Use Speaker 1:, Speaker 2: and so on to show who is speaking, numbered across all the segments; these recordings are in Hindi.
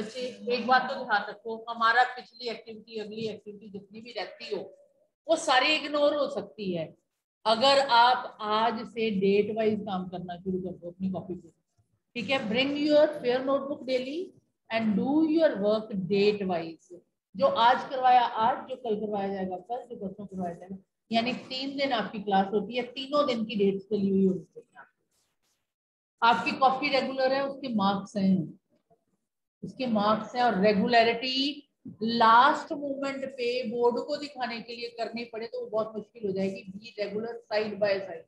Speaker 1: बच्चे, एक बात तो ध्यान रखो, हमारा पिछली एक्टिविटी अगली एक्टिविटी जितनी भी रहती हो, वो सारी इग्नोर हो सकती है। अगर आप आज से डेट वाइज काम करना शुरू कर दो अपनी कॉपी पे ठीक है? Bring your fair notebook daily and do your work date wise जो आज करवाया, आज जो कल करवाया जाएगा, कल जो परसों करवाया जाएगा, यानी तीन दिन आपकी क्लास होती है, तीनों दिन की डेट्स चली हुई होनी चाहिए। आपकी कॉपी रेगुलर है, उसके मार्क्स हैं। उसके मार्क्स हैं और रेगुलरिटी लास्ट मोमेंट पे बोर्ड को दिखाने के लिए करनी पड़े तो वो बहुत मुश्किल हो जाएगी be regular side by side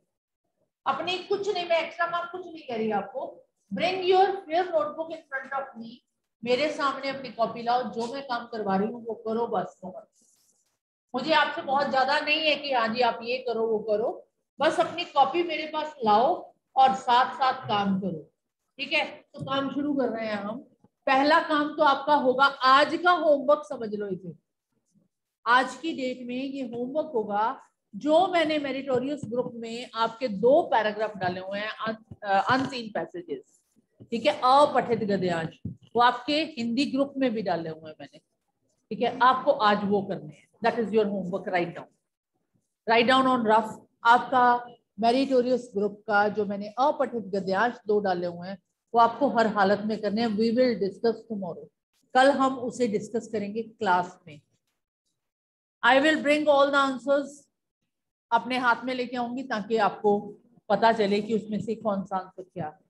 Speaker 1: अपनी कुछ नहीं, मैं एक्स्ट्रा काम कुछ नहीं कह रही आपको। Bring your fair notebook in front of me मेरे सामने अपनी कॉपी लाओ, जो मैं काम करवा रही हूँ, वो करो बस। मुझे आपसे बहुत ज़्यादा नहीं है कि हाँ जी, आप ये करो, वो करो। बस अपनी कॉपी मेरे पास लाओ और साथ साथ काम करो। ठीक है? तो काम शुरू कर रहे हैं हम। पहला काम तो आपका होगा, आज का होमवर्क समझ लो इसे। आज की डेट में ये होमवर्क होगा, जो मैंने मेरिटोरियस ग्रुप में आपके दो पैराग्राफ डाले हुए हैं अनसीन पैसेजेस ठीक है, अपठित गद्यांश, वो आपके हिंदी ग्रुप में भी डाले हुए हैं मैंने, ठीक है, आपको आज वो करने हैं। That is your homework write down write down on rough आपका मेरिटोरियस ग्रुप का जो मैंने अपठित गद्यांश दो डाले हुए हैं वो आपको हर हालत में करने हैं। वी विल डिस्कस टुमारो कल हम उसे डिस्कस करेंगे क्लास में। I will bring all the answers अपने हाथ में लेके आऊँगी ताकि आपको पता चले कि उसमें से कौन सा आंसर क्या है।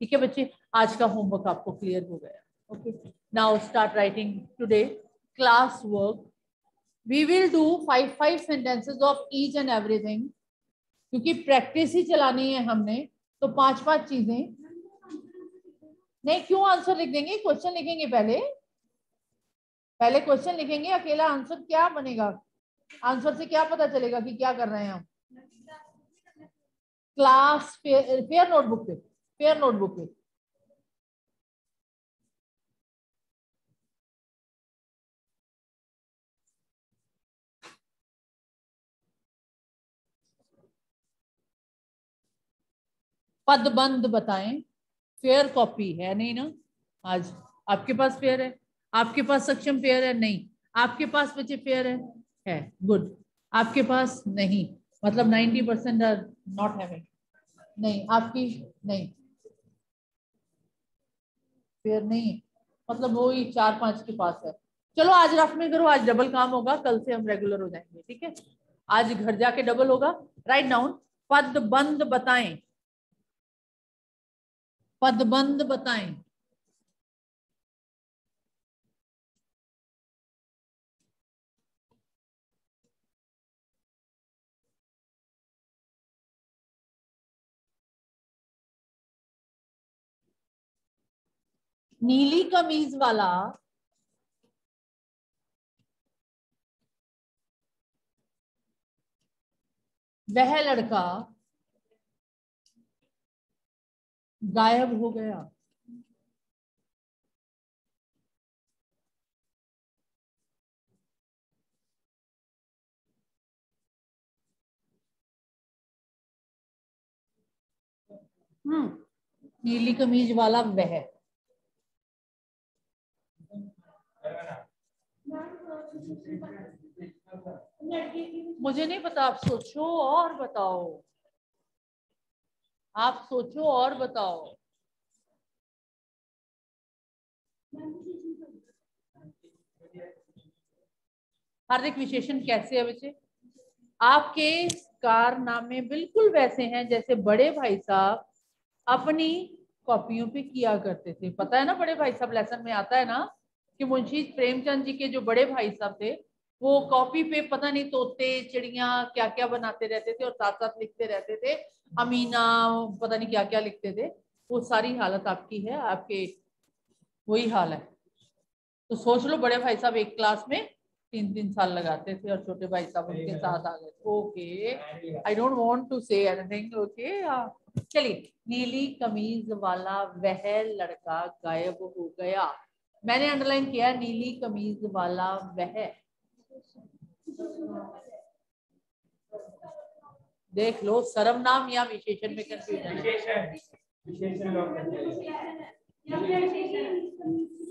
Speaker 1: ठीक है बच्चे? आज का होमवर्क आपको क्लियर हो गया। Okay now start writing today class work we will do five five sentences of each and everything क्योंकि प्रैक्टिस ही चलानी है हमने तो पाँच पाँच चीज़ें नहीं, क्यों आंसर लिख देंगे? क्वेश्चन लिखेंगे पहले। पहले क्वेश्चन लिखेंगे, अकेला आंसर क्या बनेगा? आंसर से क्या पता चलेगा कि क्या कर रहे हैं हम? क्लास फेयर नोटबुक पे फेयर नोटबुक पे। पदबंद बताएँ। फेयर कॉपी है नहीं ना? आज आपके पास फेयर है? आपके पास सक्षम फेयर है? नहीं। आपके पास बच्चे फेयर है? है। गुड। आपके पास नहीं। मतलब ninety percent are not having. नहीं, आपकी नहीं। फेयर नहीं। मतलब वो ही चार पाँच के पास है। चलो, आज रफ में करो, आज डबल काम होगा। कल से हम रेगुलर हो जाएँगे, ठीक है? आज घर जाके डबल होगा। राइट डाउन पद बंद बताएँ। पदबंद बताएँ। नीली कमीज वाला वह लड़का गायब हो गया। हम्म नीली कमीज वाला वह। मुझे नहीं पता, आप सोचो और बताओ। आप सोचो और बताओ। हार्दिक विशेषण कैसे है बच्चे? आपके कारनामे बिल्कुल वैसे हैं जैसे बड़े भाई साहब अपनी कॉपियों पे किया करते थे। पता है ना बड़े भाई साहब लेसन में आता है ना कि मुंशी प्रेमचंद जी के जो बड़े भाई साहब थे वो कॉपी पे पता नहीं तोते चिड़िया क्या क्या बनाते रहते थे और साथ साथ लिखते रहते थे। अमीना पता नहीं क्या क्या लिखते थे। वो सारी हालत आपकी है आपके वही हाल है। तो सोच लो बड़े भाई साहब एक क्लास में तीन तीन साल लगाते थे और छोटे भाई साहब उनके साथ आ गए। Okay I don't want to say anything okay चलिए नीली कमीज वाला वह लड़का गायब हो गया। मैंने अंडरलाइन किया नीली कमीज वाला वह देख लो सर्वनाम या विशेषण में कंफ्यूजन है।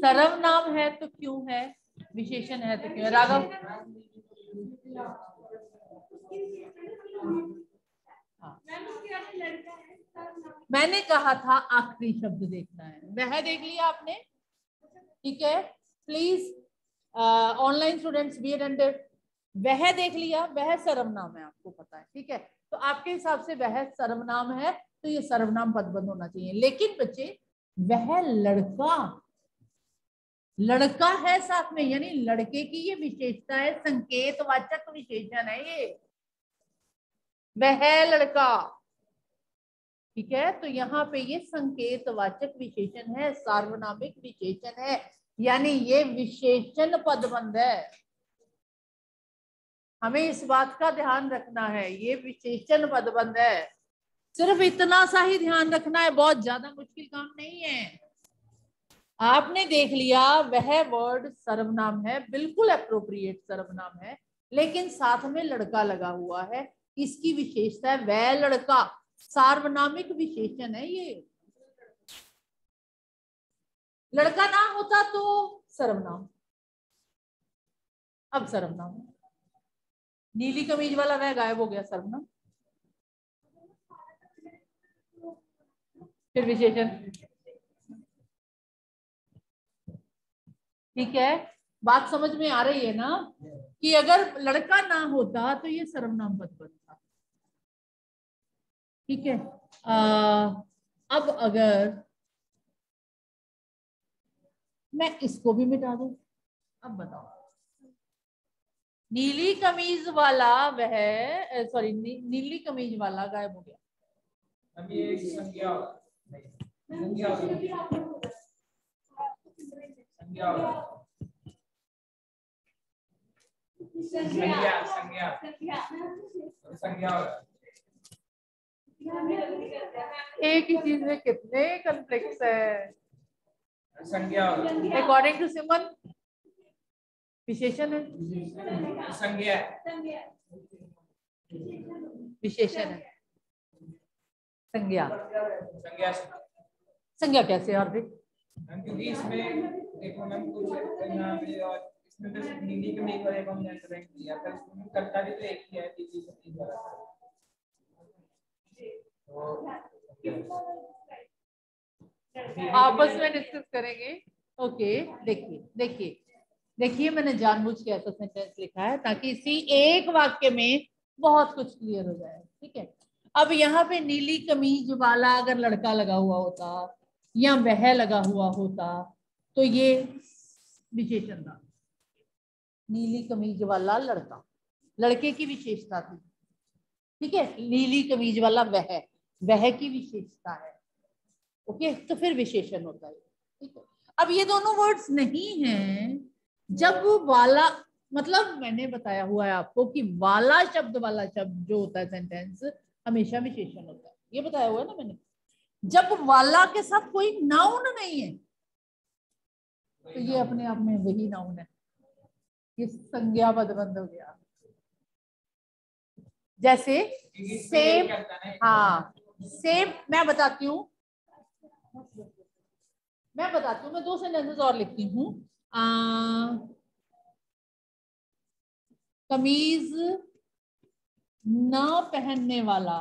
Speaker 1: सर्वनाम है। तो क्यों है? विशेषण है तो क्यों है? राघव? हाँ। मैंने कहा था आखिरी शब्द देखना है। वह देख लिया आपने? ठीक है। Please online students be attended वह देख लिया, वह सर्वनाम है, आपको पता है, ठीक है? तो आपके हिसाब से वह सर्वनाम है तो ये सर्वनाम पदबंध होना चाहिए। लेकिन बच्चे, वह लड़का लड़का है साथ में, यानी लड़के की ये विशेषता है संकेत वाचक विशेषण है ये। वह लड़का, ठीक है? तो यहाँ पे ये संकेत वाचक विशेषण है, सार्वनामिक विशेषण है। यानी ये विशेषण पदबंध है। हमें इस बात का ध्यान रखना है, ये विशेषण पदबंध है। सिर्फ़ इतना सा ही ध्यान रखना है, बहुत ज़्यादा मुश्किल काम नहीं है। आपने देख लिया, वह वर्ड सर्वनाम है, बिल्कुल अप्रोप्रिएट सर्वनाम है, लेकिन साथ में लड़का लगा हुआ है, इसकी विशेषता है, वह लड़का। सार्वनामिक विशेषण है ये। लड़का ना होता तो सर्वनाम अब सर्वनाम नीली कमीज वाला वह गायब हो गया सर्वनाम फिर विशेषण ठीक है बात समझ में आ रही है ना? कि अगर लड़का ना होता तो ये सर्वनाम पद बनता ठीक है आ, अब अगर मैं इसको भी मिटा दू। अब बताओ। नीली कमीज वाला वह सॉरी नी, नीली कमीज वाला गायब हो गया। एक ही चीज़ में कितने कॉन्फ्लिक्ट्स है?
Speaker 2: संज्ञा
Speaker 1: अकॉर्डिंग टू सिमन विशेषण है?
Speaker 2: संज्ञा।
Speaker 1: विशेषण है। संज्ञा।
Speaker 2: संज्ञा
Speaker 1: संज्ञा कैसे और भी?
Speaker 2: क्योंकि इसमें देखो मैम कुछ यहाँ और इसमें तो नीली का नहीं करेगा हमने रैंक दिया था इसमें करता भी तो एक ही है नीली से। तीन वाला
Speaker 1: आपस में डिस्कस करेंगे। ओके देखिए देखिए देखिए, मैंने जानबूझ के ऐसा सेंटेंस लिखा है ताकि इसी एक वाक्य में बहुत कुछ क्लियर हो जाए, ठीक है? अब यहाँ पे नीली कमीज वाला अगर लड़का लगा हुआ होता या वह लगा हुआ होता तो ये विशेषण था नीली कमीज वाला लड़का, लड़के की विशेषता थी, ठीक है? नीली कमीज वाला वह वह की विशेषता है। ओके? तो फिर विशेषण होता है। ठीक है? अब ये दोनों वर्ड्स नहीं हैं। जब वाला मतलब मैंने बताया हुआ है आपको कि वाला शब्द वाला शब्द जो होता है सेंटेंस हमेशा विशेषण होता है। ये बताया हुआ है ना मैंने? जब वाला के साथ कोई नाउन नहीं है तो ये अपने आप में वही नाउन है। ये संज्ञा बंद हो गया। जैसे सेम हाँ। सेम मैं बताती हूँ। मैं बताती हूँ, मैं दो सेंटेंसेस और लिखती हूँ। कमीज न पहनने वाला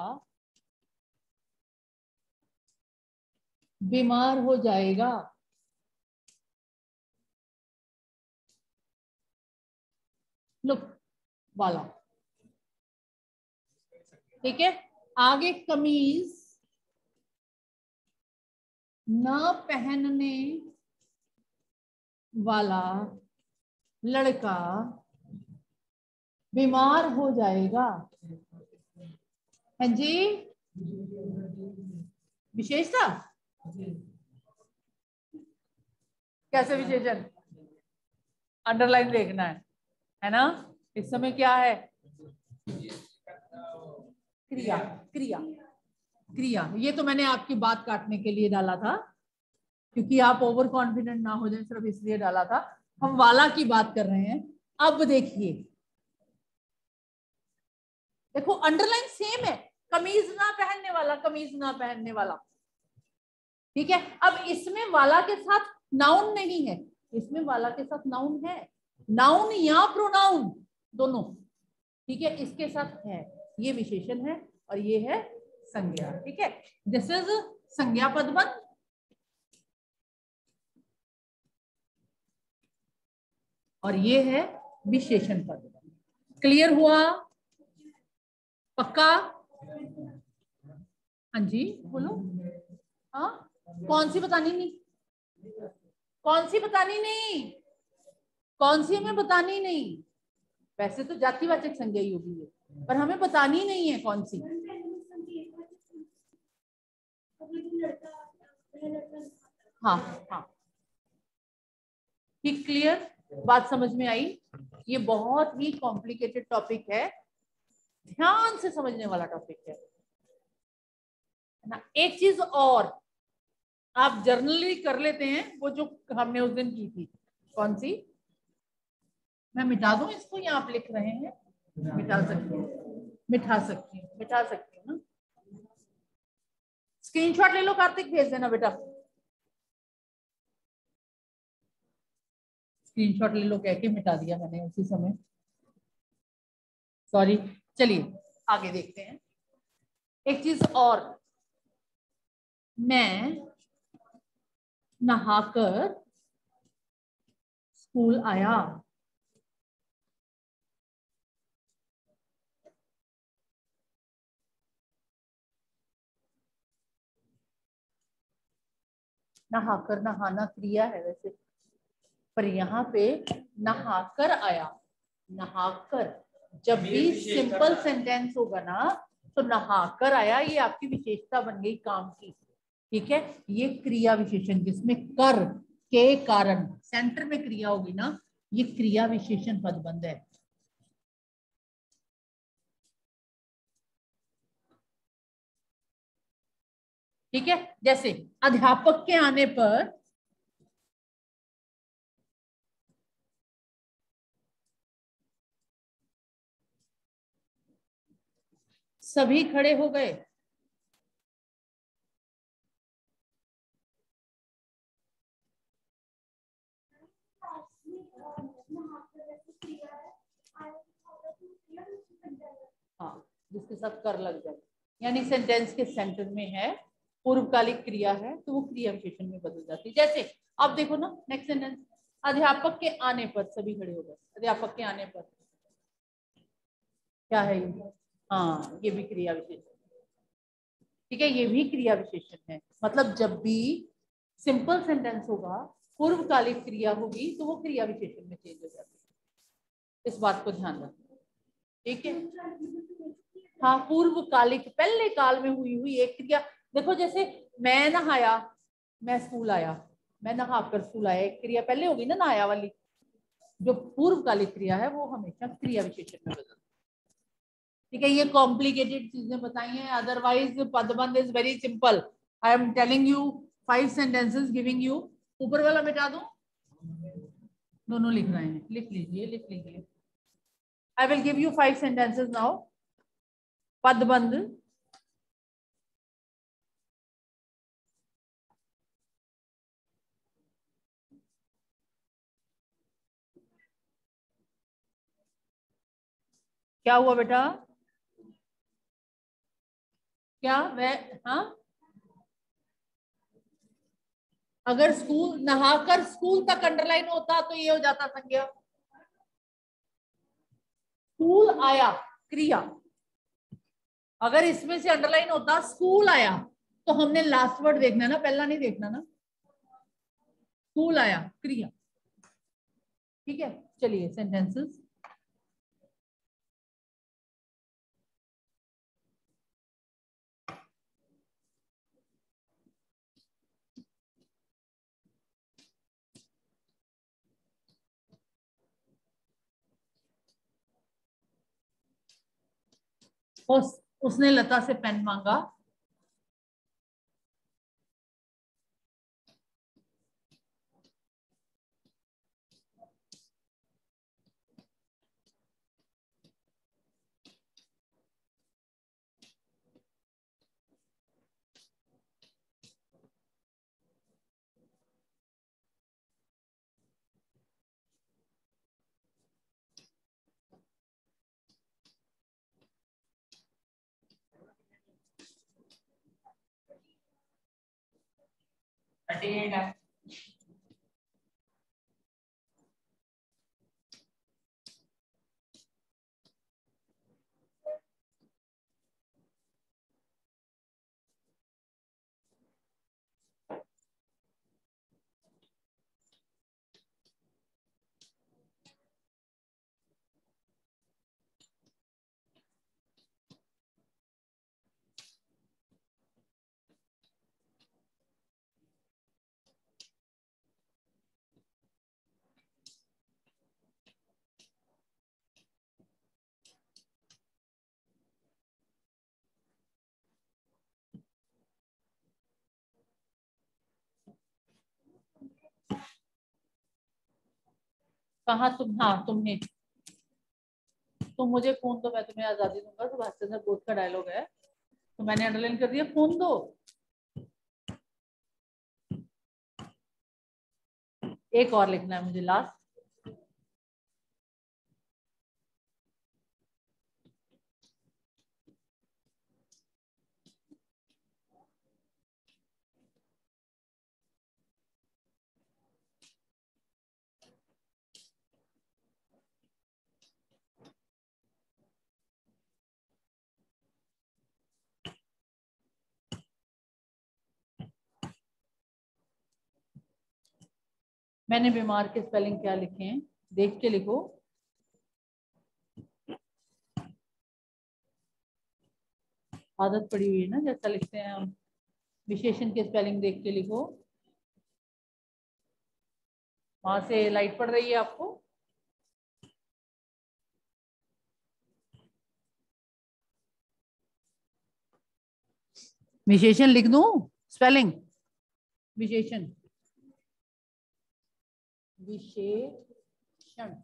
Speaker 1: बीमार हो जाएगा। लुक वाला। ठीक है? आगे कमीज न पहनने वाला लड़का बीमार हो जाएगा। हाँ जी? विशेषता? कैसे विशेषण? अंडरलाइन देखना है है ना? इस समय क्या है? क्रिया क्रिया। क्रिया। ये तो मैंने आपकी बात काटने के लिए डाला था, क्योंकि आप ओवर कॉन्फिडेंट ना हो जाए, सिर्फ़ इसलिए डाला था। हम वाला की बात कर रहे हैं। अब देखिए, देखो अंडरलाइन सेम है। कमीज ना पहनने वाला, कमीज ना पहनने वाला। ठीक है? अब इसमें वाला के साथ नाउन नहीं है। इसमें वाला के साथ नाउन है। नाउन या प्रोनाउन दोनों। ठीक है? इसके साथ है। ये विशेषण है और ये है संज्ञा। ठीक है? दिस इज़ संज्ञा पद पदबंध और ये है विशेषण पदबंध क्लियर हुआ? पक्का? हाँ जी बोलो। हाँ? कौन सी बतानी नहीं? कौन सी बतानी नहीं? कौन सी हमें बतानी नहीं? वैसे तो जातिवाचक संज्ञा ही होगी पर हमें बतानी नहीं है कौन सी। हाँ हाँ। ठीक क्लियर बात समझ में आई? ये बहुत ही कॉम्प्लिकेटेड टॉपिक है। ध्यान से समझने वाला टॉपिक है। ना, एक चीज़ और आप जर्नली कर लेते हैं, वो जो हमने उस दिन की थी। कौन सी? मैं मिटा दूँ इसको या आप लिख रहे हैं? मिटा सकती मिटा सकती मिटा सकती स्क्रीनशॉट ले लो कार्तिक, भेज देना बेटा। स्क्रीनशॉट ले लो, कह के मिटा दिया मैंने उसी समय। सॉरी चलिए, आगे देखते हैं। एक चीज़ और। मैं नहाकर स्कूल आया। नहाकर नहाना क्रिया है वैसे। पर यहाँ पे नहाकर आया। नहाकर जब भी सिंपल सेंटेंस होगा ना तो नहाकर आया ये आपकी विशेषता बन गई काम की। ठीक है? ये क्रिया विशेषण जिसमें कर के कारण सेंटर में क्रिया होगी ना ये क्रिया विशेषण पदबंध है। ठीक है? जैसे अध्यापक के आने पर सभी खड़े हो गए। हाँ जिसके साथ कर लग जाए। यानी सेंटेंस के सेंटर में है। पूर्वकालिक क्रिया है तो वो क्रिया विशेषण में बदल जाती है। जैसे, आप देखो ना नेक्स्ट सेंटेंस अध्यापक के आने पर, सभी खड़े हो गए, अध्यापक के आने पर। क्या है ये? हाँ ये भी क्रिया विशेषण। ठीक है, ये भी क्रिया विशेषण है। मतलब जब भी सिंपल सेंटेंस होगा, पूर्वकालिक क्रिया होगी तो वो क्रिया विशेषण में चेंज हो जाती है। इस बात को ध्यान रखना। ठीक है? हाँ पूर्वकालिक, पहले काल में हुई हुई एक क्रिया देखो, जैसे मैं नहाया, मैं स्कूल आया, मैं नहा कर स्कूल आया, एक क्रिया पहले होगी ना नहाया वाली। जो पूर्वकालिक क्रिया है, वो हमेशा क्रिया विशेषण में बदलती ठीक है, ये कॉम्प्लिकेटेड चीज़ें बताई हैं। Otherwise पदबंध is very simple I am telling you five sentences giving you ऊपर वाला मिटा दो? दोनों लिख रहे हैं। लिख लीजिए लिख लीजिए। I will give you five sentences now पदबंध क्या हुआ बेटा? क्या वह हाँ? अगर स्कूल, नहाकर स्कूल तक अंडरलाइन होता तो ये हो जाता संज्ञा। स्कूल आया, क्रिया। अगर इसमें से अंडरलाइन होता, स्कूल आया तो हमने लास्ट वर्ड देखना ना, पहला नहीं देखना ना। स्कूल आया, क्रिया। ठीक है? चलिए सेंटेंसेस उस, उसने लता से पेन मांगा। थर्टी है कहा तुम हाँ तुम्हें। तुम मुझे फ़ोन दो, मैं तुम्हें आज़ादी दूँगा तो सुभाष चंद्र बोध का डायलॉग है। तो मैंने अंडरलाइन कर दिया फ़ोन दो। एक और लिखना है मुझे लास्ट मैंने बीमार के स्पेलिंग क्या लिखे हैं? देख के लिखो। आदत पड़ी हुई है ना, जैसा लिखते हैं हम। विशेषण के स्पेलिंग देख के लिखो। वहाँ से लाइट पड़ रही है आपको? विशेषण लिख दू? स्पेलिंग विशेषण। विशेषण।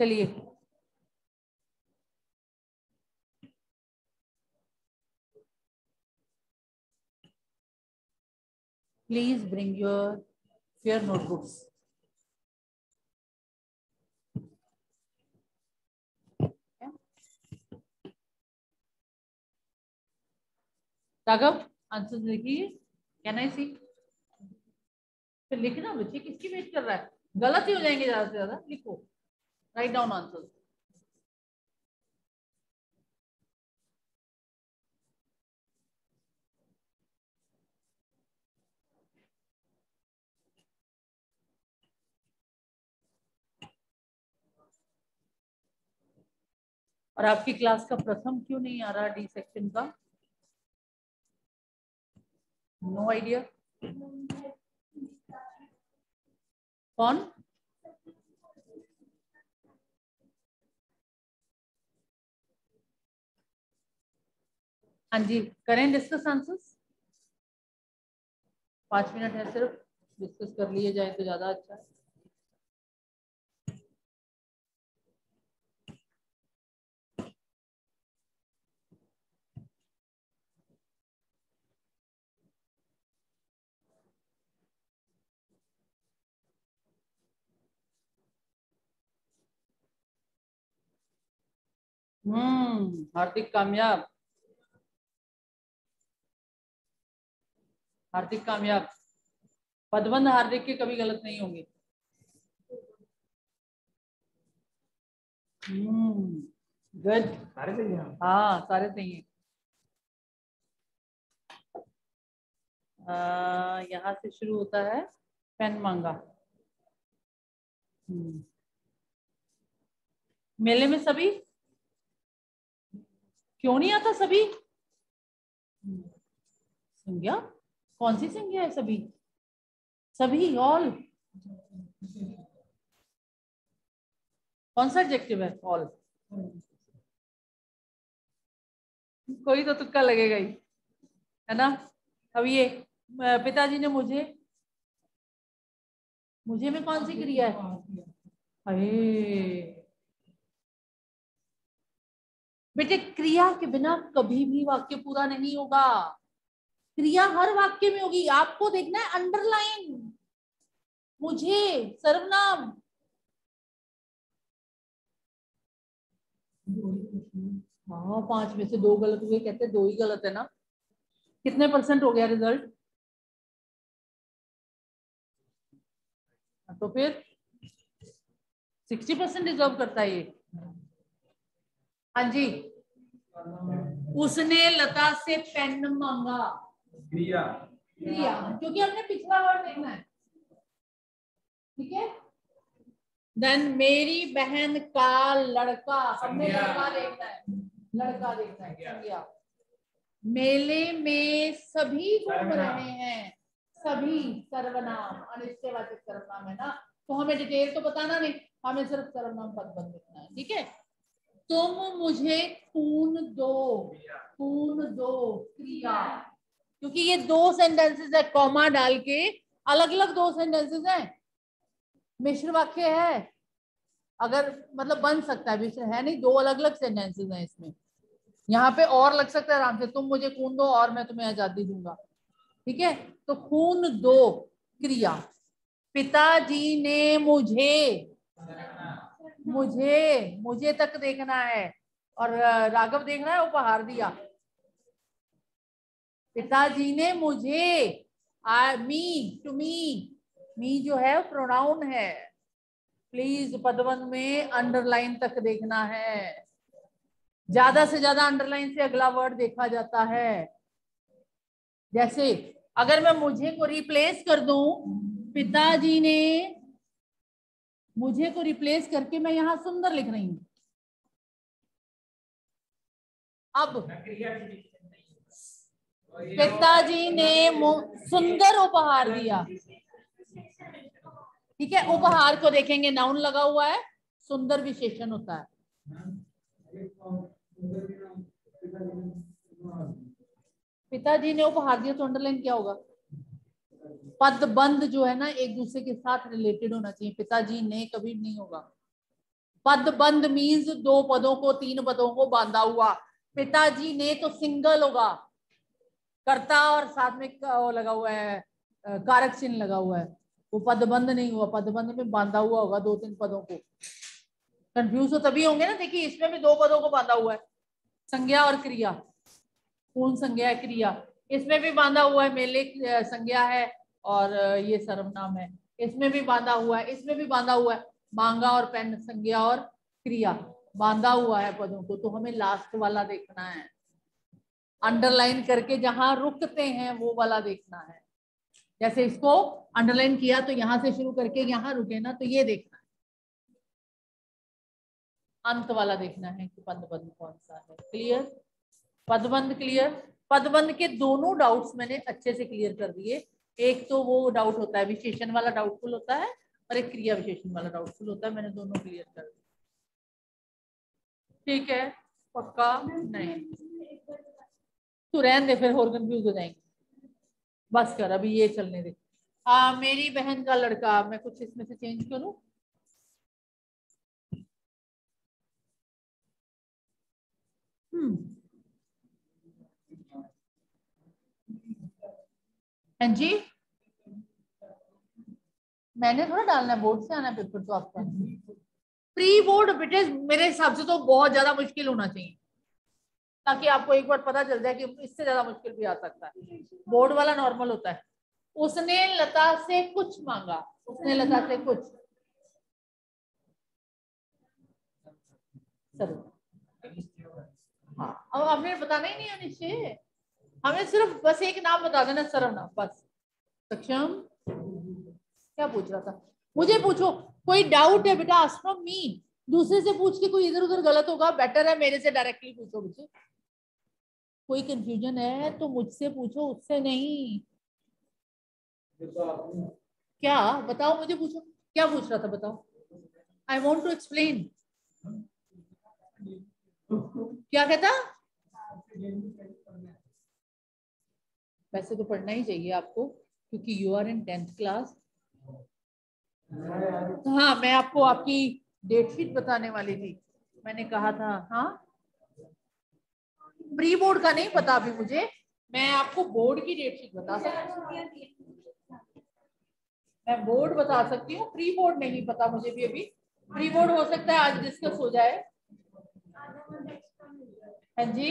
Speaker 1: चलिए। Please bring your fair notebooks Raghav answer लिखिए कैन आई सी लिखना बच्चे किसकी वेट कर रहा है? गलत ही हो जाएँगे ज़्यादा से ज़्यादा, लिखो। राइट डाउन आंसर और आपकी क्लास का प्रथम क्यों नहीं आ रहा डी सेक्शन का? नो आइडिया कौन हाँ जी, करें डिस्कस आंसर्स पाँच मिनट है सिर्फ़ डिस्कस कर लिए जाए तो ज़्यादा अच्छा है। हम्म हार्दिक कामयाब। हार्दिक कामयाब। पदबंध हार्दिक के कभी गलत नहीं होंगे। हम्म गुड
Speaker 2: सारे सही हैं?
Speaker 1: हाँ सारे सही हैं। यहाँ से शुरू होता है पेन मांगा। हम्म। मेले में सभी क्यों नहीं आता सभी? संज्ञा? कौन सी संज्ञा है सभी? सभी ऑल कौन सा एडजेक्टिव है? ऑल कोई तो तुक्का लगेगा ही, है ना? अब ये पिताजी ने मुझे मुझे में कौन सी क्रिया है? अरे क्रिया के बिना कभी भी वाक्य पूरा नहीं होगा। क्रिया हर वाक्य में होगी। आपको देखना है अंडरलाइन मुझे सर्वनाम। हाँ पाँच में से दो गलत हुए, कहते दो ही गलत है ना। कितने परसेंट हो गया रिज़ल्ट तो फिर सिक्सटी परसेंट डिजर्व करता है ये। हाँ जी। उसने लता से पेन मांगा।
Speaker 2: क्रिया
Speaker 1: क्रिया क्योंकि हमने पिछला वर्ड देखना है। ठीक है? देन मेरी बहन का लड़का हमने लड़का देखना है। लड़का देखना है संज्ञा मेले में सभी घूम रहे हैं। सभी सर्वनाम अनिश्चयवाचक सर्वनाम है ना? तो हमें डिटेल तो बताना नहीं हमें सिर्फ़ सर्वनाम पदबंध लिखना है। ठीक है? तुम मुझे खून दो खून दो क्रिया। क्योंकि ये दो सेंटेंसेस है कॉमा डाल के। अलग अलग दो सेंटेंसेस हैं। मिश्र वाक्य है। अगर मतलब बन सकता है मिश्र है नहीं दो अलग अलग सेंटेंसेस हैं इसमें। यहाँ पे और लग सकता है आराम से तुम मुझे खून दो और मैं तुम्हें आज़ादी दूँगा। ठीक है? तो खून दो क्रिया। पिताजी ने मुझे मुझे मुझे तक देखना है। और राघव देखना है, उपहार दिया। पिताजी ने मुझे मी टू मी मी जो है प्रोनाउन है। प्लीज़ पदवन में अंडरलाइन तक देखना है। ज़्यादा से ज़्यादा अंडरलाइन से अगला वर्ड देखा जाता है। जैसे, अगर मैं मुझे को रिप्लेस कर दूँ, पिताजी ने मुझे को रिप्लेस करके मैं यहाँ सुंदर लिख रही हूँ। अब पिताजी ने सुंदर उपहार दिया। ठीक है, उपहार को देखेंगे नाउन लगा हुआ है, सुंदर विशेषण होता है। पिताजी ने उपहार दिया तो अंडरलाइन क्या होगा? पद बंद जो है ना, एक दूसरे के साथ रिलेटेड होना चाहिए। पिताजी ने कभी नहीं होगा। पद बंद मीन्स दो पदों को, तीन पदों को बांधा हुआ। पिताजी ने तो सिंगल होगा। कर्ता और साथ में वो लगा हुआ है कारक चिन्ह लगा हुआ है। वो पदबंध नहीं हुआ। पदबंध में बांधा हुआ होगा दो तीन पदों को। कंफ्यूज तो तभी होंगे ना, देखिए, इसमें भी दो पदों को बांधा हुआ है। संज्ञा और क्रिया। कौन संज्ञा क्रिया? इसमें भी बांधा हुआ है, मेले संज्ञा है और ये सर्वनाम है। इसमें भी बांधा हुआ है, इसमें भी बांधा हुआ है। मांगा और पेन, संज्ञा और क्रिया बांधा हुआ है पदों को तो हमें लास्ट वाला देखना है। अंडरलाइन करके जहाँ रुकते हैं, वो वाला देखना है। जैसे इसको अंडरलाइन किया तो यहाँ से शुरू करके यहाँ रुके ना तो ये देखना है। अंत वाला देखना है कि पदबंध कौन सा है। क्लियर पदबंध क्लियर पदबंध के दोनों डाउट्स मैंने अच्छे से क्लियर कर दिए। एक तो वो डाउट होता है विशेषण वाला डाउटफुल होता है और एक क्रिया विशेषण वाला डाउटफुल होता है मैंने दोनों क्लियर कर दिए। ठीक है पक्का? नहीं। तू रहने दे फिर और कंफ्यूज हो जाएँगे। बस कर अभी ये चलने दे। आ, मेरी बहन का लड़का मैं कुछ इसमें से चेंज करूँ? हम्म। हाँ जी। मैंने थोड़ा डालना है, बोर्ड से आना पेपर तो आपका। प्री बोर्ड बेटे, मेरे हिसाब से तो बहुत ज़्यादा मुश्किल होना चाहिए। ताकि आपको एक बार पता चल जाए कि इससे ज़्यादा मुश्किल भी आ सकता है। बोर्ड वाला नॉर्मल होता है। उसने लता से कुछ मांगा। उसने लता से कुछ। हाँ अब आपने बताना ही नहीं है, निश्चय। हमें सिर्फ़ बस एक नाम बता देना सर्वनाम बस। सक्षम? क्या पूछ रहा था? मुझे पूछो, कोई डाउट है बेटा? आस्क मी दूसरे से पूछ के कोई इधर उधर गलत होगा बेटर है मेरे से डायरेक्टली पूछो मुझे कोई कंफ्यूजन है तो मुझसे पूछो, उससे नहीं। क्या? बताओ मुझे पूछो। क्या पूछ रहा था बताओ? आई वॉन्ट टू एक्सप्लेन क्या कहता? वैसे तो पढ़ना ही चाहिए आपको, क्योंकि you are in tenth class हाँ मैं आपको आपकी डेटशीट बताने वाली थी। मैंने कहा था हाँ? प्री बोर्ड का नहीं पता अभी मुझे। मैं आपको बोर्ड की डेटशीट बता सकती हूँ। मैं बोर्ड बता सकती हूँ प्री बोर्ड नहीं पता मुझे भी अभी। प्री बोर्ड हो सकता है, आज डिस्कस हो जाए। हाँ जी?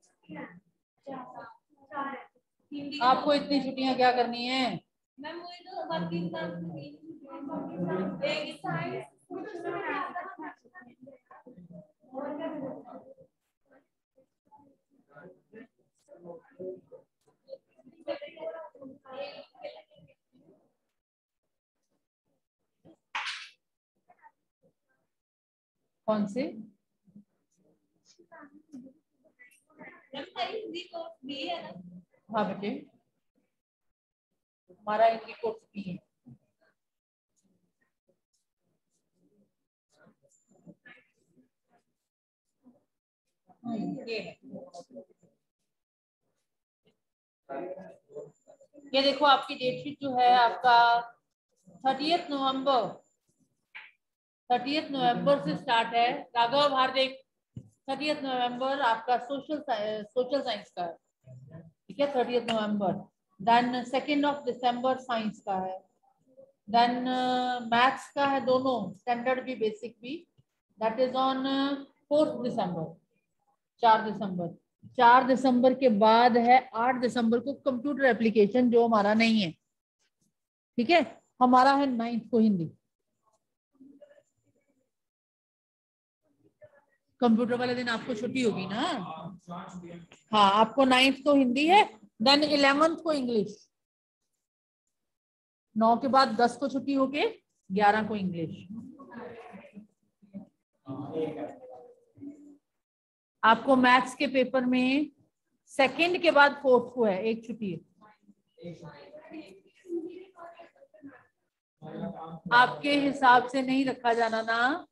Speaker 1: आपको इतनी छुट्टियाँ क्या करनी है? कौन से? हाँ बेटे हमारा हिंदी कोर्स भी है। ये ये देखो, आपकी डेट शीट जो है, आपका थर्टियथ नवंबर थर्टियथ नवंबर से स्टार्ट है। राघव हार्दिक थर्टियथ नवंबर आपका सोशल सोशल साइंस का है। ठीक है thirtieth November then second of December science का है. देन मैथ्स का है दोनों स्टैंडर्ड भी बेसिक भी. That is on fourth December चार दिसंबर चार दिसंबर के बाद है, आठ दिसंबर को कंप्यूटर एप्लीकेशन जो हमारा नहीं है. ठीक है? हमारा है नाइन्थ को हिंदी. कंप्यूटर वाले दिन आपको छुट्टी होगी ना? हाँ आपको नाइन्थ को हिंदी है देन इलेवेंथ को इंग्लिश नौ के बाद दस को छुट्टी होके ग्यारह को इंग्लिश आपको मैथ्स के पेपर में सेकंड के बाद फोर्थ को है एक छुट्टी आपके हिसाब से नहीं रखा जाना ना।